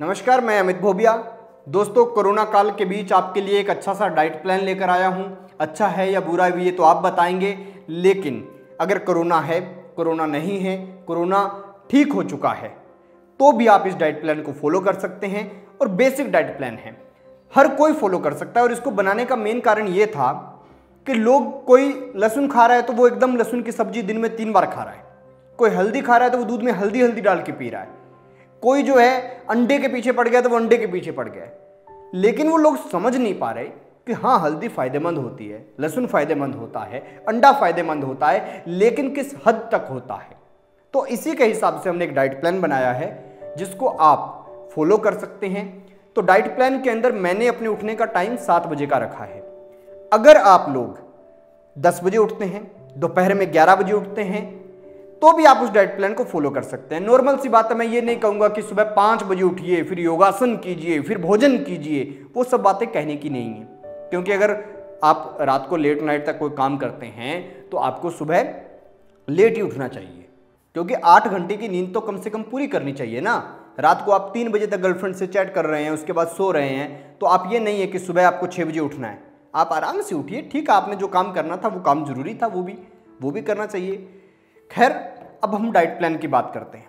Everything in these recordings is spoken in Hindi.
नमस्कार, मैं अमित भोबिया। दोस्तों, कोरोना काल के बीच आपके लिए एक अच्छा सा डाइट प्लान लेकर आया हूँ। अच्छा है या बुरा भी, ये तो आप बताएँगे। लेकिन, अगर कोरोना है, कोरोना नहीं है, कोरोना ठीक हो चुका है तो भी आप इस डाइट प्लान को फॉलो कर सकते हैं और बेसिक डाइट प्लान है। हर कोई फॉलो कर सकता है और इसको बनाने का मेन कारण ये था कि लोग कोई लहसुन खा रहा है तो वो एकदम लहसुन की सब्ज़ी दिन में तीन बार खा रहा है। कोई हल्दी खा रहा है तो वो दूध में हल्दी हल्दी डाल के पी रहा है। कोई जो है अंडे के पीछे पड़ गया तो वो अंडे के पीछे पड़ गया लेकिन वो लोग समझ नहीं पा रहे कि हाँ हल्दी फ़ायदेमंद होती है, लहसुन फ़ायदेमंद होता है, अंडा फ़ायदेमंद होता है, लेकिन किस हद तक होता है? तो इसी के हिसाब से हमने एक डाइट प्लान बनाया है, जिसको आप फॉलो कर सकते हैं। तो डाइट प्लान के अंदर मैंने अपने उठने का टाइम सात बजे का रखा है। अगर आप लोग दस बजे उठते हैं, दोपहर में ग्यारह बजे उठते हैं तो भी आप उस डाइट प्लान को फॉलो कर सकते हैं। नॉर्मल सी बात है, मैं ये नहीं कहूँगा कि सुबह पाँच बजे उठिए, फिर योगासन कीजिए, फिर भोजन कीजिए, वो सब बातें कहने की नहीं है। क्योंकि अगर आप रात को लेट नाइट तक कोई काम करते हैं तो आपको सुबह लेट ही उठना चाहिए। क्योंकि आठ घंटे की नींद तो कम से कम पूरी करनी चाहिए ना। रात को आप तीन बजे तक गर्लफ्रेंड से चैट कर रहे हैं, उसके बाद सो रहे हैं तो आप ये नहीं है कि सुबह आपको छः बजे उठना है। आप आराम से उठिए, ठीक है, आपने जो काम करना था, वो काम ज़रूरी था, वो भी वो भी करना चाहिए। खैर, अब हम डाइट प्लान की बात करते हैं।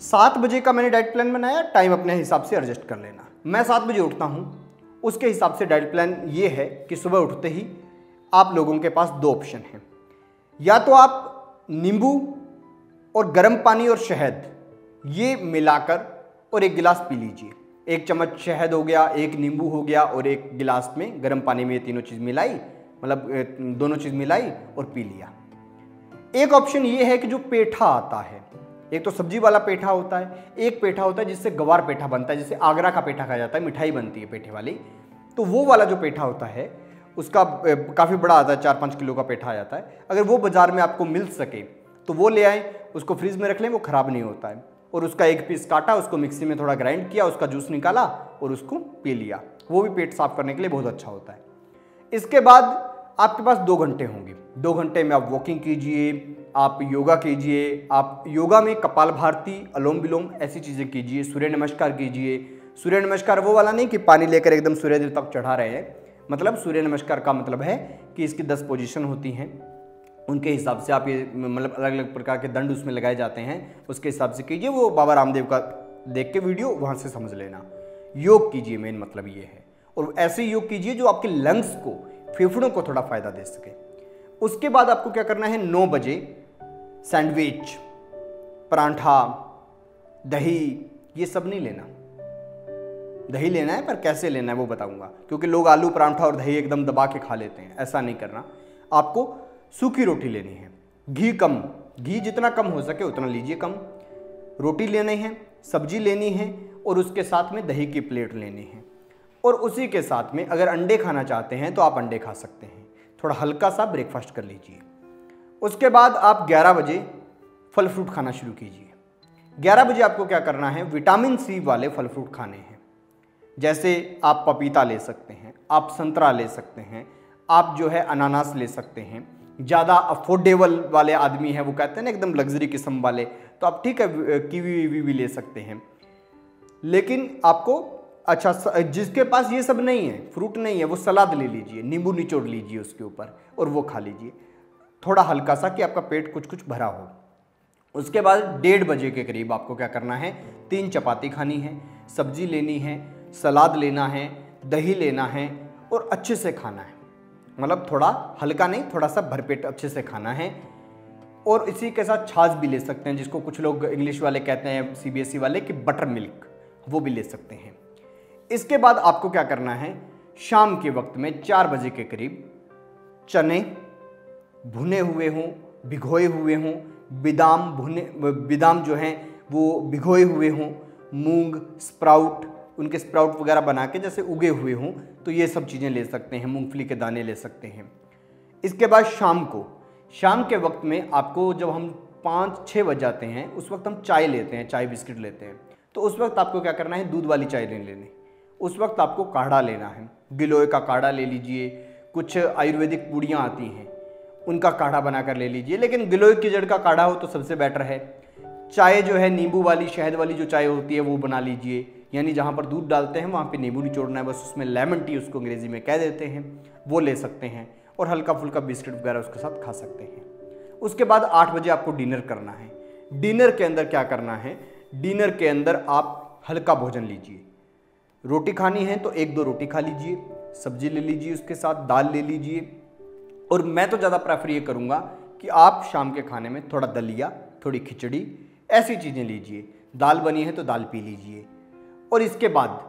सात बजे का मैंने डाइट प्लान बनाया टाइम अपने हिसाब से एडजस्ट कर लेना। मैं सात बजे उठता हूँ। उसके हिसाब से डाइट प्लान ये है कि सुबह उठते ही आप लोगों के पास दो ऑप्शन हैं। या तो आप नींबू और गर्म पानी और शहद ये मिलाकर और एक गिलास पी लीजिए। एक चम्मच शहद हो गया, एक नींबू हो गया और एक गिलास में गर्म पानी में ये तीनों चीज़ मिलाई मतलब दोनों चीज़ मिलाई और पी लिया। एक ऑप्शन ये है कि जो पेठा आता है, एक तो सब्ज़ी वाला पेठा होता है, एक पेठा होता है जिससे गवार पेठा बनता है जिससे आगरा का पेठा खाया जाता है, मिठाई बनती है पेठे वाली। तो वो वाला जो पेठा होता है, उसका काफ़ी बड़ा आता है चार पाँच किलो का पेठा आ जाता है। अगर वो बाज़ार में आपको मिल सके तो वो ले आए, उसको फ्रिज में रख लें, वो ख़राब नहीं होता है। और उसका एक पीस काटा, उसको मिक्सी में थोड़ा ग्राइंड किया, उसका जूस निकाला और उसको पी लिया। वो भी पेट साफ़ करने के लिए बहुत अच्छा होता है। इसके बाद आपके पास दो घंटे होंगे। दो घंटे में आप वॉकिंग कीजिए, आप योगा कीजिए, आप योगा में कपाल भारती, अलोम विलोम, ऐसी चीज़ें कीजिए, सूर्य नमस्कार कीजिए। सूर्य नमस्कार वो वाला नहीं कि पानी लेकर एकदम सूर्य देव तक चढ़ा रहे हैं। मतलब सूर्य नमस्कार का मतलब है कि इसकी दस पोजीशन होती हैं। उनके हिसाब से आप ये मतलब अलग अलग प्रकार के दंड उसमें लगाए जाते हैं। उसके हिसाब से कीजिए, वो बाबा रामदेव का देख के वीडियो वहाँ से समझ लेना। योग कीजिए मेन मतलब ये है। और ऐसे योग कीजिए जो आपके लंग्स को, फेफड़ों को थोड़ा फ़ायदा दे सके। उसके बाद आपको क्या करना है? नौ बजे सैंडविच, परांठा, दही, ये सब नहीं लेना। दही लेना है, पर कैसे लेना है वो बताऊँगा। क्योंकि लोग आलू, परांठा और दही एकदम दबा के खा लेते हैं, ऐसा नहीं करना। आपको सूखी रोटी लेनी है। घी कम, घी जितना कम हो सके उतना लीजिए कम। रोटी लेनी है, सब्ज़ी लेनी है, और उसके साथ में दही की प्लेट लेनी है। और उसी के साथ में अगर अंडे खाना चाहते हैं तो आप अंडे खा सकते हैं। थोड़ा हल्का सा ब्रेकफास्ट कर लीजिए। उसके बाद आप 11 बजे फल फ्रूट खाना शुरू कीजिए। 11 बजे आपको क्या करना है? विटामिन सी वाले फल फ्रूट खाने हैं। जैसे आप पपीता ले सकते हैं, आप संतरा ले सकते हैं, आप जो है अनानास ले सकते हैं। ज़्यादा अफोर्डेबल वाले आदमी हैं, वो कहते हैं ना एकदम लग्जरी किस्म वाले तो आप ठीक है, कीवी वीवी भी ले सकते हैं। लेकिन आपको अच्छा जिसके पास ये सब नहीं है, फ्रूट नहीं है, वो सलाद ले लीजिए, नींबू निचोड़ लीजिए उसके ऊपर और वो खा लीजिए। थोड़ा हल्का सा कि आपका पेट कुछ कुछ भरा हो। उसके बाद डेढ़ बजे के करीब आपको क्या करना है, तीन चपाती खानी है, सब्ज़ी लेनी है, सलाद लेना है, दही लेना है और अच्छे से खाना है। मतलब थोड़ा हल्का नहीं थोड़ा सा भरपेट अच्छे से खाना है और इसी के साथ छाछ भी ले सकते हैं, जिसको कुछ लोग इंग्लिश वाले कहते हैं, सीबीएसई वाले, कि बटर मिल्क, वो भी ले सकते हैं। इसके बाद आपको क्या करना है? शाम के वक्त में चार बजे के करीब चने भुने हुए हों, भिगोए हुए हों, बिदाम भुने, बिदाम जो हैं, वो भिगोए हुए हों, मूंग, स्प्राउट, उनके स्प्राउट वगैरह बना के जैसे उगे हुए हों तो ये सब चीज़ें ले सकते हैं, मूंगफली के दाने ले सकते हैं। इसके बाद शाम को, शाम के वक्त में आपको जब हम पाँच छः बज जाते हैं, उस वक्त हम चाय लेते हैं, चाय बिस्किट लेते हैं। तो उस वक्त आपको क्या करना है? दूध वाली चाय नहीं लेनी। उस वक्त आपको काढ़ा लेना है। गिलोय का काढ़ा ले लीजिए। कुछ आयुर्वेदिक पूड़ियाँ आती हैं, उनका काढ़ा बना कर ले लीजिए। लेकिन गिलोय की जड़ का काढ़ा हो तो सबसे बेटर है। चाय जो है, नींबू वाली, शहद वाली जो चाय होती है, वो बना लीजिए। यानी जहाँ पर दूध डालते हैं, वहाँ पे नींबू निचोड़ना है, बस उसमें लेमन टी उसको अंग्रेज़ी में कह देते हैं। वो ले सकते हैं और हल्का फुल्का बिस्किट वगैरह उसके साथ खा सकते हैं। उसके बाद आठ बजे आपको डिनर करना है। डिनर के अंदर क्या करना है? डिनर के अंदर आप हल्का भोजन लीजिए। रोटी खानी है तो एक दो रोटी खा लीजिए, सब्ज़ी ले लीजिए उसके साथ, दाल ले लीजिए। और मैं तो ज़्यादा प्रेफर ये करूँगा कि आप शाम के खाने में थोड़ा दलिया, थोड़ी खिचड़ी, ऐसी चीज़ें लीजिए। दाल बनी है तो दाल पी लीजिए। और इसके बाद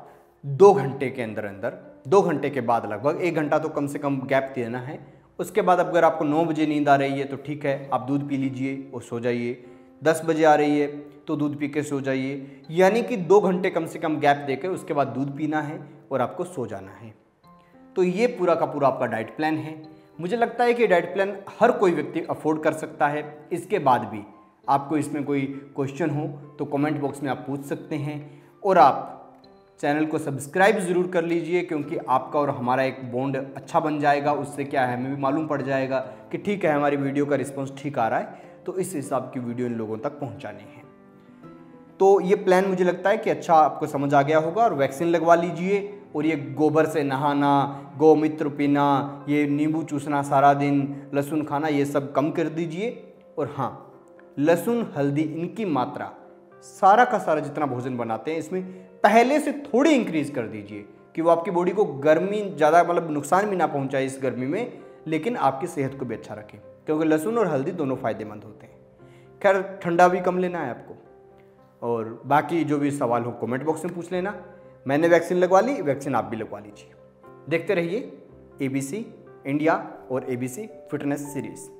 दो घंटे के अंदर अंदर, दो घंटे के बाद लगभग, एक घंटा तो कम से कम गैप देना है। उसके बाद अगर आपको नौ बजे नींद आ रही है तो ठीक है, आप दूध पी लीजिए और सो जाइए। दस बजे आ रही है तो दूध पी के सो जाइए। यानी कि दो घंटे कम से कम गैप देकर उसके बाद दूध पीना है और आपको सो जाना है। तो ये पूरा का पूरा आपका डाइट प्लान है। मुझे लगता है कि डाइट प्लान हर कोई व्यक्ति अफोर्ड कर सकता है। इसके बाद भी आपको इसमें कोई क्वेश्चन हो तो कमेंट बॉक्स में आप पूछ सकते हैं और आप चैनल को सब्सक्राइब ज़रूर कर लीजिए, क्योंकि आपका और हमारा एक बॉन्ड अच्छा बन जाएगा। उससे क्या है, हमें भी मालूम पड़ जाएगा कि ठीक है, हमारी वीडियो का रिस्पॉन्स ठीक आ रहा है। तो इस हिसाब की वीडियो इन लोगों तक पहुंचानी है। तो ये प्लान मुझे लगता है कि अच्छा आपको समझ आ गया होगा और वैक्सीन लगवा लीजिए और ये गोबर से नहाना, गौमित्र पीना, ये नींबू चूसना सारा दिन, लहसुन खाना, ये सब कम कर दीजिए। और हाँ लहसुन, हल्दी, इनकी मात्रा, सारा का सारा जितना भोजन बनाते हैं, इसमें पहले से थोड़ी इंक्रीज कर दीजिए कि वो आपकी बॉडी को गर्मी ज़्यादा मतलब नुकसान भी ना पहुँचाए इस गर्मी में, लेकिन आपकी सेहत को भी अच्छा रखें। क्योंकि लहसुन और हल्दी दोनों फ़ायदेमंद होते हैं। खैर, ठंडा भी कम लेना है आपको। और बाकी जो भी सवाल हो कमेंट बॉक्स में पूछ लेना। मैंने वैक्सीन लगवा ली वैक्सीन आप भी लगवा लीजिए। देखते रहिए एबीसी इंडिया और एबीसी फिटनेस सीरीज़